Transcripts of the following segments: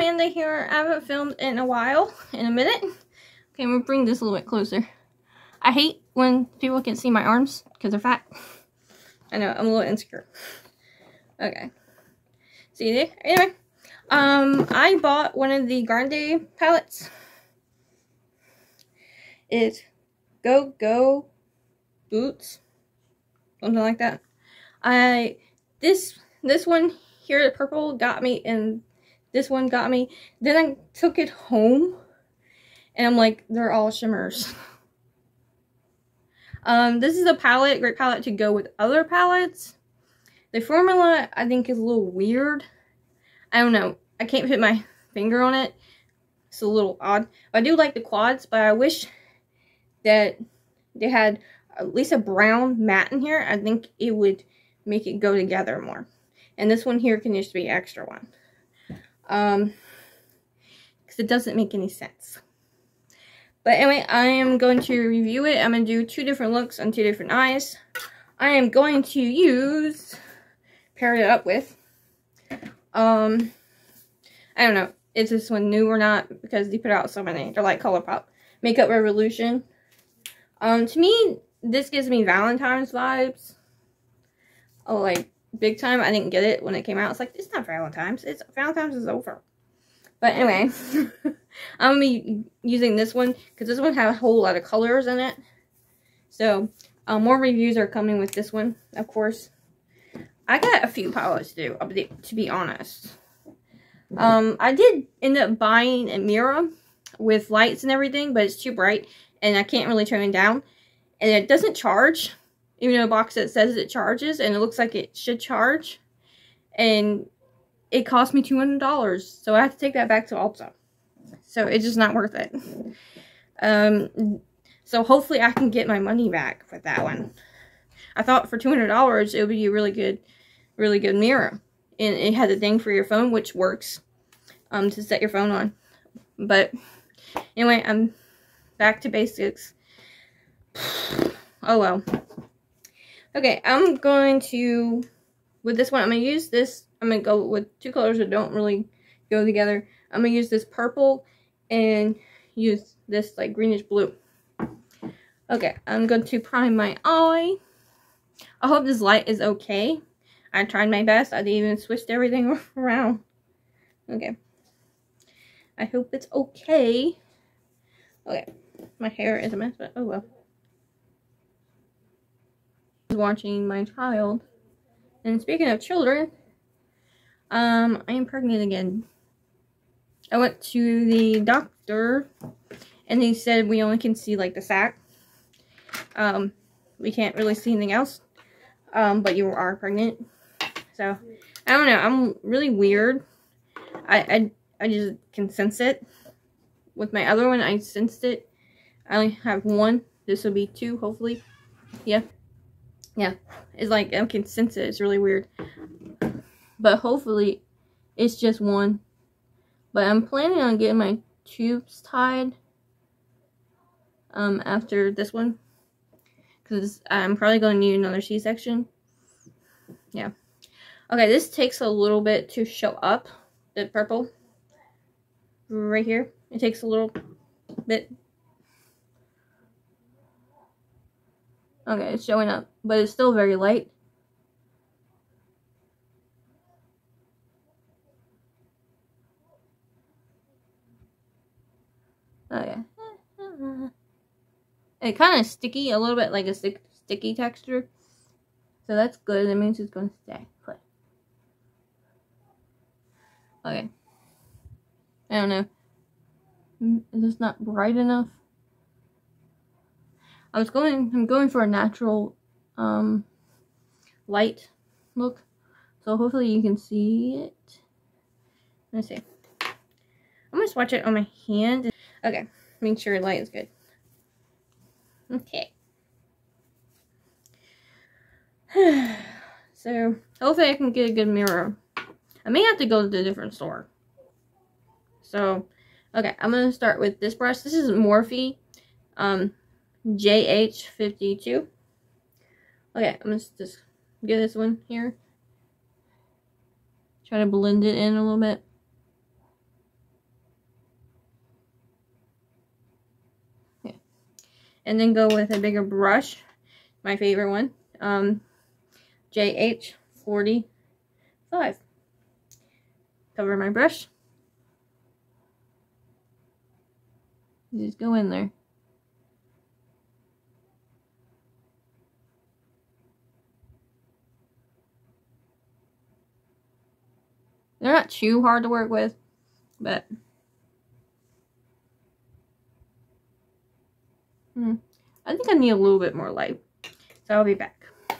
Amanda here. I haven't filmed in a while, in a minute. Okay, I'm gonna bring this a little bit closer. I hate when people can see my arms because they're fat. I know, I'm a little insecure. Okay. See there? Anyway, um, I bought one of the Grande palettes. It's Go Go Boots. Something like that. I, this, this one here, the purple, got me, and this one got me. Then I took it home, and I'm like, they're all shimmers. Um, this is a palette, great palette to go with other palettes. The formula, I think, is a little weird. I don't know. I can't put my finger on it. It's a little odd. I do like the quads, but I wish that they had at least a brown matte in here. I think it would make it go together more. And this one here can just be extra one. Um, because it doesn't make any sense. But anyway, I am going to review it. I'm going to do two different looks on two different eyes. I am going to use, pair it up with, um, I don't know, is this one new or not? Because they put out so many. They're like ColourPop. Makeup Revolution. Um, to me, this gives me Valentine's vibes. Oh, like, big time. I didn't get it when it came out. It's like, it's not Valentine's. It's Valentine's is over. But anyway, I'm going to be using this one because this one has a whole lot of colors in it. So, um, more reviews are coming with this one, of course. I got a few palettes to do, to be honest. Um, I did end up buying a mirror with lights and everything, but it's too bright, and I can't really turn it down. And it doesn't charge, even though a box that says it charges, and it looks like it should charge. And it cost me $200, so I have to take that back to Ulta. So it's just not worth it. Um, so hopefully I can get my money back with that one. I thought for $200 it would be a really good, really good mirror. And it had the thing for your phone, which works um, to set your phone on. But anyway, I'm back to basics. Oh well. Okay, I'm going to, with this one, I'm going to use this I'm going to go with two colors that don't really go together. I'm going to use this purple and use this like greenish blue. Okay, I'm going to prime my eye. I hope this light is okay. I tried my best. I even switched everything around. Okay. I hope it's okay. Okay. My hair is a mess, but oh well. Watching my child. And speaking of children, um, I am pregnant again. I went to the doctor and they said we only can see like the sac. Um, we can't really see anything else. Um, but you are pregnant. So, I don't know. I'm really weird. I, I, I just can sense it. With my other one, I sensed it. I only have one. This will be two, hopefully. Yeah. Yeah. It's like, I can sense it. It's really weird. But hopefully it's just one. But I'm planning on getting my tubes tied um, after this one. Because I'm probably going to need another C-section. Yeah. Okay, this takes a little bit to show up. The purple. Right here. It takes a little bit. Okay, it's showing up. But it's still very light. Okay. It kind of sticky, a little bit like a stick, sticky texture. So that's good. That means it's going to stay put. Okay. I don't know. Mm, is this not bright enough? I was going, I'm going for a natural, um, light look. So hopefully you can see it. Let's see. I'm going to swatch it on my hand. Okay, make sure your light is good. Okay. so, hopefully I can get a good mirror. I may have to go to a different store. So, okay, I'm going to start with this brush. This is Morphe um, JH52. Okay, I'm just, just get this one here. Try to blend it in a little bit. Yeah. And then go with a bigger brush, my favorite one, um, JH45. Cover my brush. Just go in there. They're not too hard to work with, but hmm, I think I need a little bit more light. So I'll be back. I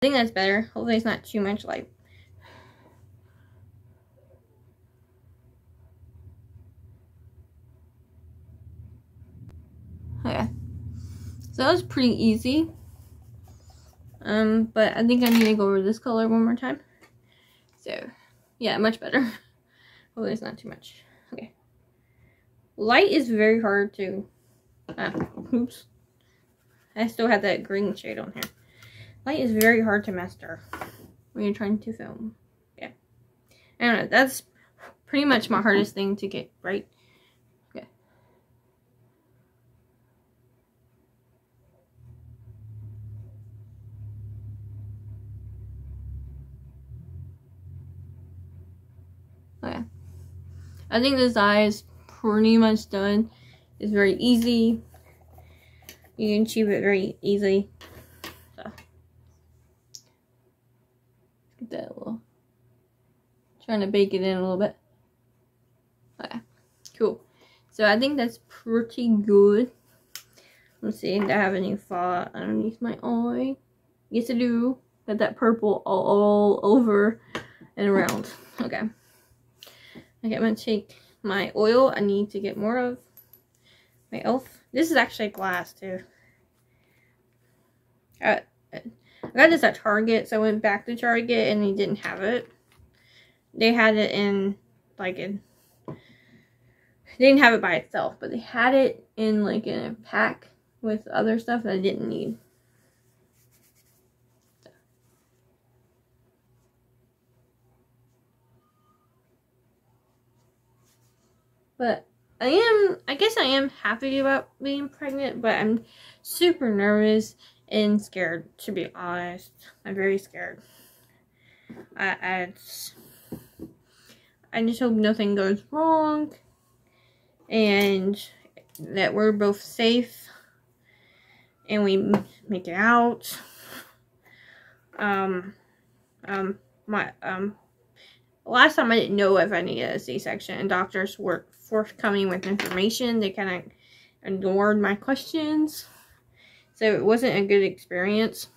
think that's better. Hopefully it's not too much light. Okay. So that was pretty easy. Um, but I think I need to go over this color one more time. So yeah, much better. Hopefully it's not too much. Okay. Light is very hard to... Ah, oops. I still have that green shade on here. Light is very hard to master when you're trying to film. Yeah. I don't know. That's pretty much my hardest thing to get right. I think this eye is pretty much done. It's very easy. You can achieve it very easily. So. That little. Trying to bake it in a little bit. Okay. Cool. So I think that's pretty good. Let's see, do I have any fallout underneath my eye? Yes, I do. Got that purple all over and around. Okay. Okay, I'm gonna take my oil. I need to get more of my elf. This is actually glass too. I, I got this at Target, so I went back to Target and they didn't have it. They had it in like in they didn't have it by itself, but they had it in like in a pack with other stuff that I didn't need. But I am, I guess I am happy about being pregnant, but I'm super nervous and scared, to be honest. I'm very scared. I, I, I just hope nothing goes wrong and that we're both safe and we make it out. Um, um, my, um, last time I didn't know if I needed a C-section and doctors were forthcoming with information. They kind of ignored my questions. So it wasn't a good experience,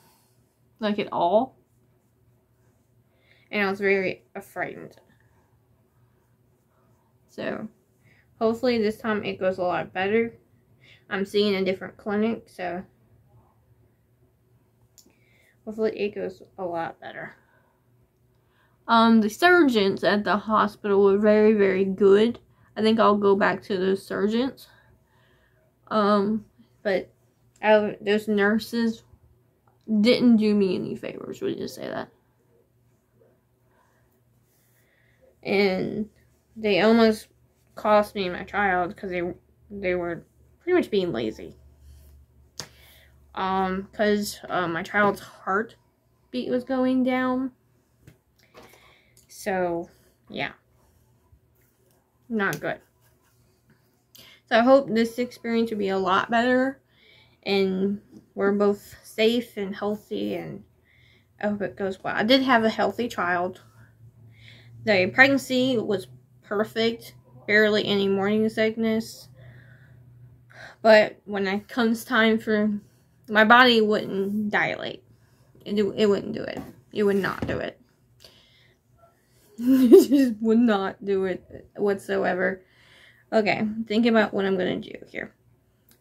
like at all. And I was very frightened. So hopefully this time it goes a lot better. I'm seeing a different clinic, so hopefully it goes a lot better. Um, the surgeons at the hospital were very, very good. I think I'll go back to those surgeons. Um, but I, those nurses didn't do me any favors, would just say that. And they almost cost me my child because they they were pretty much being lazy. Um, because uh, my child's heartbeat was going down. So, yeah not good. So I hope this experience will be a lot better and we're both safe and healthy and I hope it goes well. I did have a healthy child. The pregnancy was perfect. Barely any morning sickness. But when it comes time for my body wouldn't dilate. It, it wouldn't do it. It would not do it. just would not do it whatsoever. Okay, think about what I'm to do here.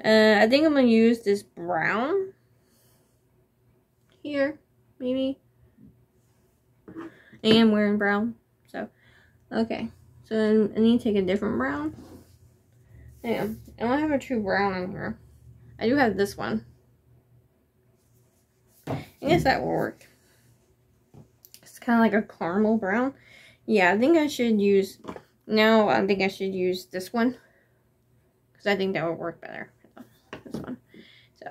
Uh, I think I'm to use this brown here, maybe. I am wearing brown, so, okay. So then I need to take a different brown. Damn, I don't have a true brown in here. I do have this one. I guess that will work. It's kind of like a caramel brown. Yeah, I think I should use, now I think I should use this one. Because I think that would work better. This one. So,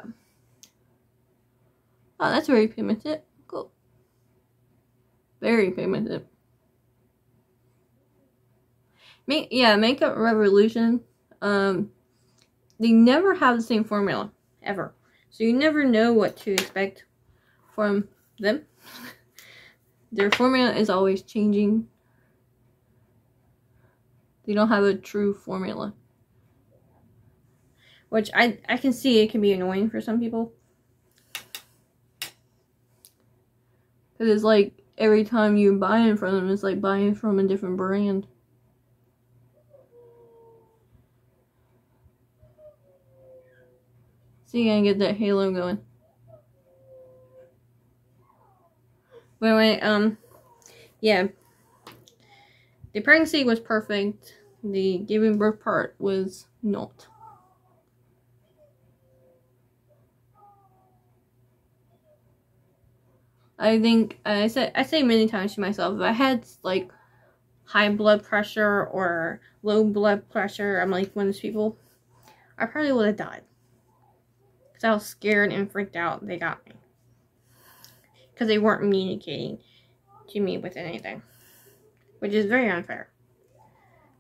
oh, that's very pigmented. Cool. Very pigmented. Make yeah, Makeup Revolution. Um, they never have the same formula ever, so you never know what to expect from them. Their formula is always changing. They don't have a true formula. Which I, I can see it can be annoying for some people. Because it's like every time you buy it from them, it's like buying from a different brand. So you gotta get that halo going. But anyway, um, yeah. The pregnancy was perfect. The giving birth part was not. I think I said I say many times to myself if I had like high blood pressure or low blood pressure, I'm like one of those people, I probably would have died. Because I was scared and freaked out they got me. Because they weren't communicating to me with anything. Which is very unfair.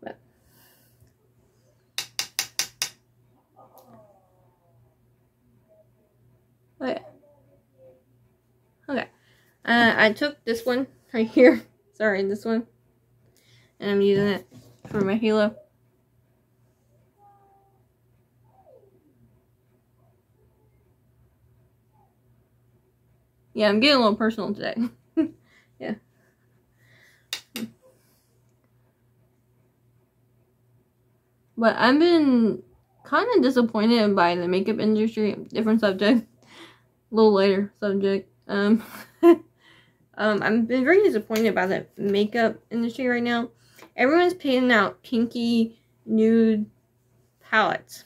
But Okay. Okay. Uh, I took this one right here. Sorry, this one. And I'm using it for my halo. Yeah, I'm getting a little personal today. yeah. But I've been kind of disappointed by the makeup industry. Different subject. A little later subject. Um, um, I've been very disappointed by the makeup industry right now. Everyone's painting out pinky nude palettes.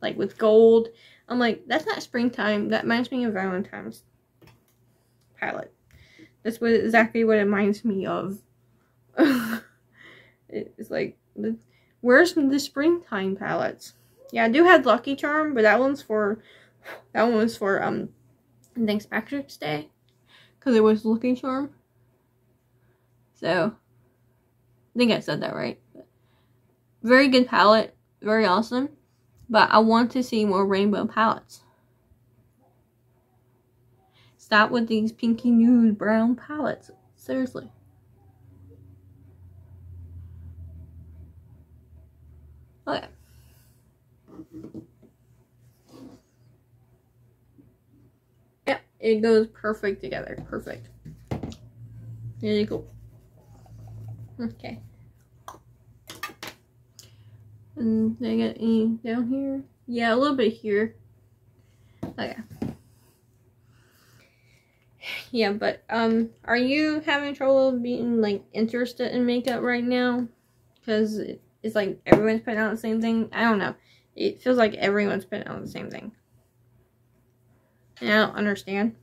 Like with gold. I'm like, that's not springtime. That reminds me of Valentine's palette. That's what exactly what it reminds me of. it's like, where's the springtime palettes? Yeah, I do have Lucky Charm, but that one's for, that one was for, um, St. Patrick's Day. Because it was Lucky Charm. So, I think I said that right. Very good palette. Very awesome. But I want to see more rainbow palettes. Stop with these pinky nude brown palettes. Seriously. Okay. Yeah, it goes perfect together. Perfect. Really cool. Okay. And they got any down here? Yeah, a little bit here. Okay yeah, but um, are you having trouble being like interested in makeup right now? Because it's like everyone's putting out the same thing. I don't know. It feels like everyone's putting out the same thing. I don't understand.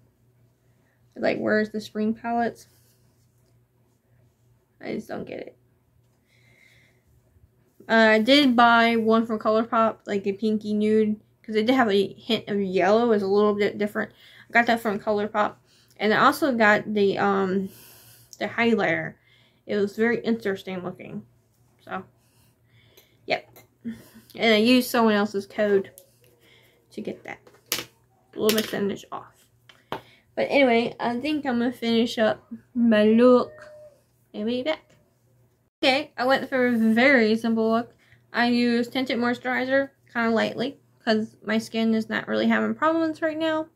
Like, where's the spring palettes? I just don't get it. Uh, I did buy one from ColourPop, like a pinky nude, because it did have a hint of yellow. It's a little bit different. I got that from ColourPop. And I also got the um the highlighter. It was very interesting looking. So, yep. And I used someone else's code to get that. Percentage off. But anyway, I think I'm going to finish up my look and be back. Okay, I went for a very simple look. I used tinted moisturizer kind of lightly because my skin is not really having problems right now.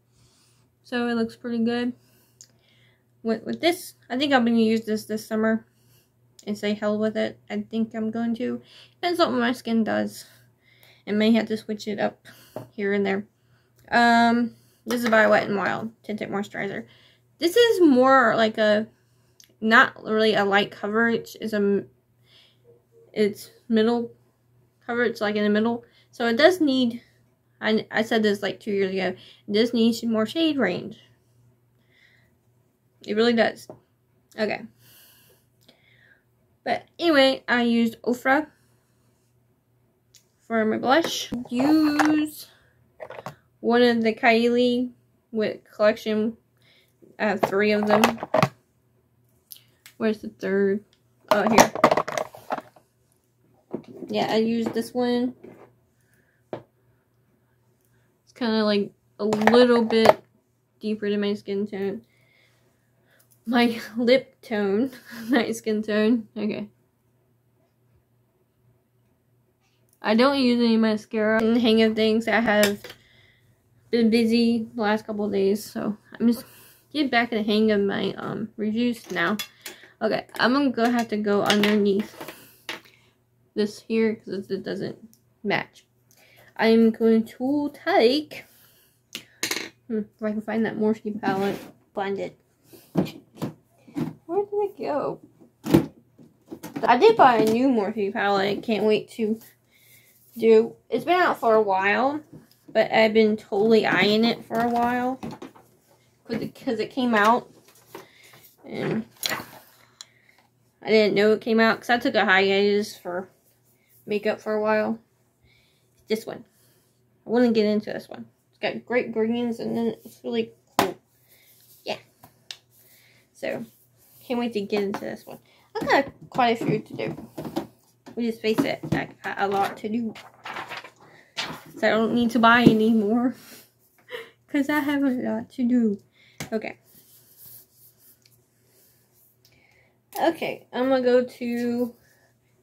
So it looks pretty good with, with this, I think I'm going to use this this summer and say hell with it. I think I'm going to. Depends on what my skin does. I may have to switch it up here and there. Um, this is by Wet n Wild Tinted Moisturizer. This is more like a, not really a light coverage. It's a, it's middle coverage, like in the middle. So it does need, I, I said this like two years ago, it does need more shade range. It really does. Okay. But anyway, I used Ofra for my blush. Use one of the Kylie with collection. I have three of them. Where's the third? Oh, here. Yeah, I used this one. It's kind of like a little bit deeper than my skin tone. My lip tone, my skin tone. Okay. I don't use any mascara. The hang of things, I have been busy the last couple days, so I'm just getting back in the hang of my um reviews now. Okay, I'm gonna go have to go underneath this here because it doesn't match. I'm going to take, hmm, if I can find that Morphe palette, find it. Where did it go? I did buy a new Morphe palette. Can't wait to do. It's been out for a while, but I've been totally eyeing it for a while because it came out and I didn't know it came out because I took a hiatus for makeup for a while. This one. I want to get into this one. It's got great greens and then it's really cool. Yeah. So, can't wait to get into this one. I've got quite a few to do. We just face it, I got a lot to do. So I don't need to buy anymore. Because I have a lot to do. Okay. Okay, I'm going to go to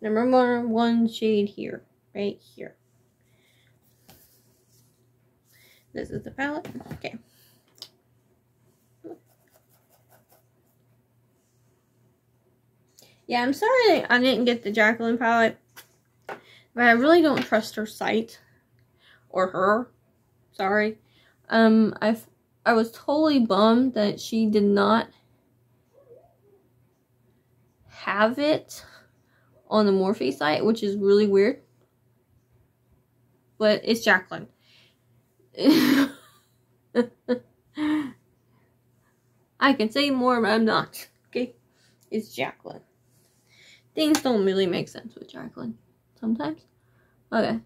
number one shade here. Right here. This is the palette. Okay. Yeah, I'm sorry I didn't get the Jaclyn palette. But I really don't trust her site. Or her. Sorry. Um, I I was totally bummed that she did not have it on the Morphe site, which is really weird. But it's Jaclyn. I can say more, but I'm not. Okay? It's Jaclyn. Things don't really make sense with Jaclyn sometimes. Okay.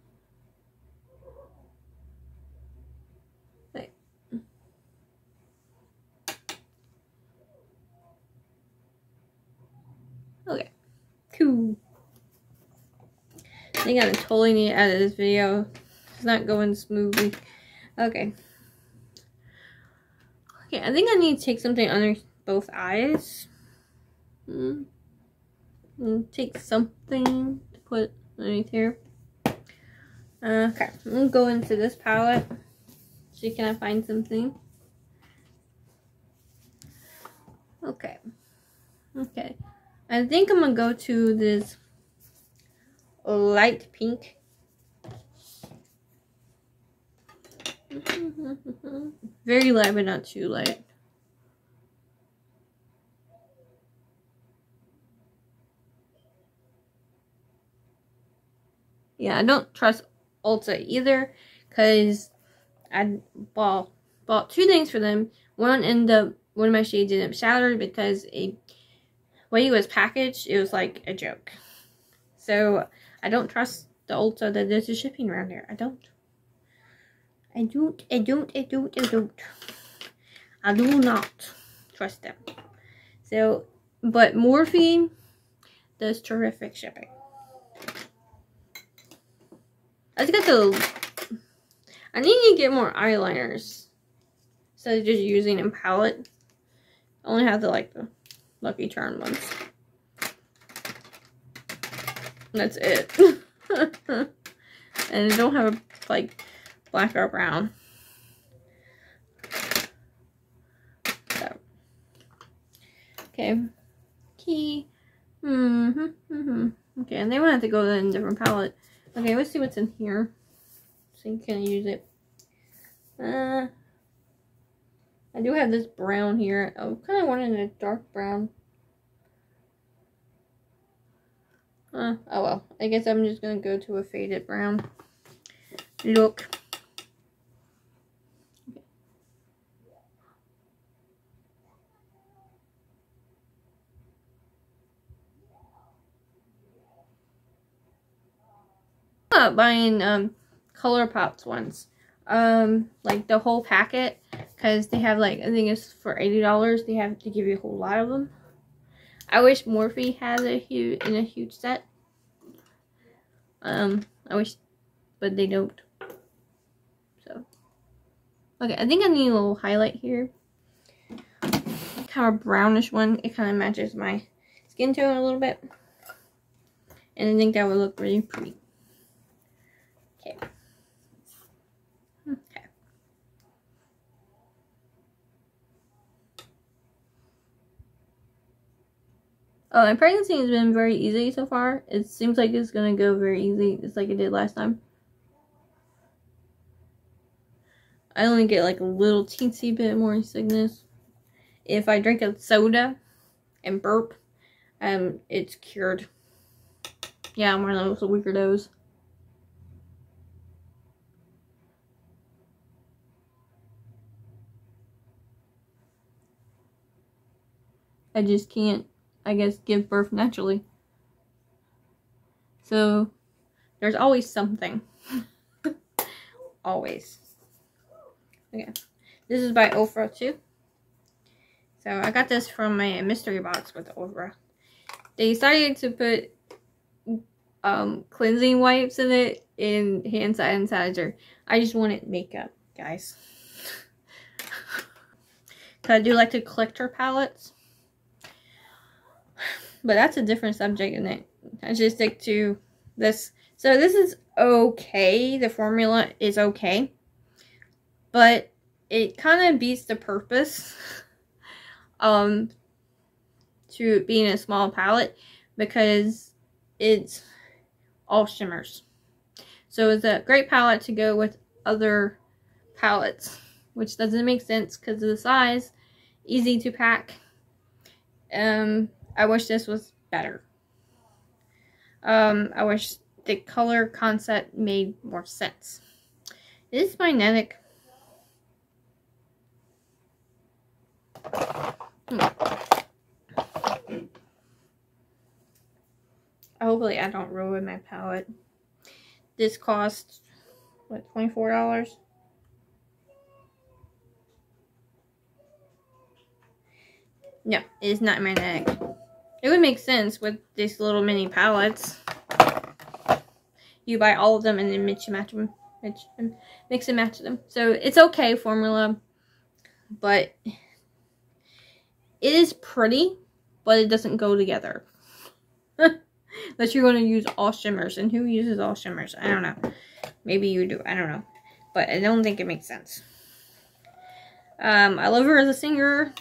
Wait. Okay. Cool. I think I totally need to edit this video. It's not going smoothly. Okay. Okay, I think I need to take something under both eyes. Hmm. Take something to put underneath here. Uh, okay, I'm gonna go into this palette. See can I find something? Okay. Okay. I think I'm gonna go to this light pink. Very light, but not too light. Yeah, I don't trust Ulta either because I bought, bought two things for them. One ended up, one of my shades ended up shattered because a way it was packaged, it was like a joke. So I don't trust the Ulta that does the shipping around here. I don't. I don't, I don't, I don't, I don't. I do not trust them. So, but Morphe does terrific shipping. I just got the... I need to get more eyeliners. Instead of just using a palette. I only have the, like, the Lucky Charm ones. That's it. and I don't have, a like, black or brown. So. Okay. Key. Mm hmm mm hmm Okay, and they want to go in a different palette. Okay, let's see what's in here. So you can use it. Uh, I do have this brown here. I kind of wanted a dark brown. Uh, oh well. I guess I'm just going to go to a faded brown look. buying um, ColourPop's ones. um like the whole packet because they have like I think it's for eighty dollars. They have to give you a whole lot of them. I wish Morphe had a huge in a huge set. Um, I wish, but they don't. So, okay, I think I need a little highlight here. Kind of brownish one. It kind of matches my skin tone a little bit, and I think that would look really pretty. Okay. Oh, my pregnancy has been very easy so far. It seems like it's going to go very easy, just like it did last time. I only get like a little teensy bit more sickness. If I drink a soda and burp, um, it's cured. Yeah, I'm one of those weirdos. I just can't I guess, give birth naturally. So, there's always something. always. Okay. This is by Ofra too. So, I got this from my mystery box with Ofra. They decided to put um, cleansing wipes in it in hand sanitizer. I just wanted makeup, guys. I do like to collect her palettes. But that's a different subject, isn't it? I just stick to this. So this is okay. The formula is okay. But it kind of beats the purpose um, to being a small palette because it's all shimmers. So it's a great palette to go with other palettes, which doesn't make sense because of the size. Easy to pack. Um, I wish this was better. Um, I wish the color concept made more sense. It is magnetic. Hmm. Hopefully I don't ruin my palette. This cost, what, $24? No, it is not magnetic. It would make sense with these little mini palettes. You buy all of them and then mix and match them. Mix, mix and match them. So it's okay formula. But it is pretty, but it doesn't go together. Unless you're going to use all shimmers. And who uses all shimmers? I don't know. Maybe you do. I don't know. But I don't think it makes sense. Um, I love her as a singer.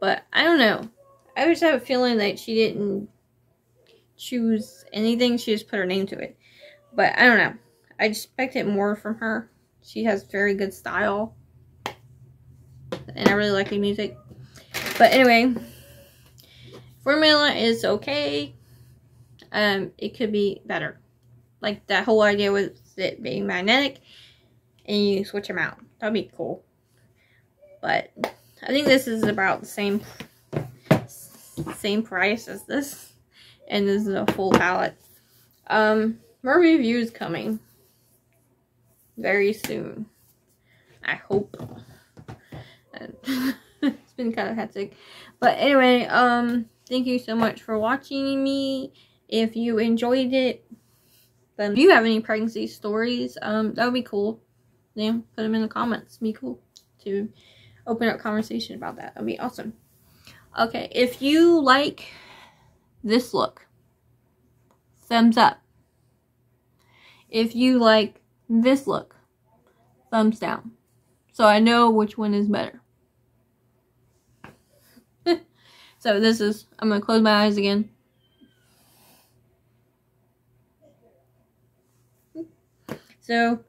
But I don't know. I always have a feeling that she didn't choose anything. She just put her name to it. But I don't know. I expected it more from her. She has very good style. And I really like the music. But anyway, formula is okay. Um, it could be better. Like that whole idea with it being magnetic and you switch them out. That'd be cool. But I think this is about the same same price as this. And this is a full palette. Um, more reviews coming very soon. I hope. it's been kind of hectic. But anyway, um, thank you so much for watching me. If you enjoyed it, then if you have any pregnancy stories, um, that would be cool. Yeah, put them in the comments. Be cool to open up conversation about that. That'd be awesome. Okay, if you like this look, thumbs up. If you like this look, thumbs down. So I know which one is better. so this is, I'm going to close my eyes again. So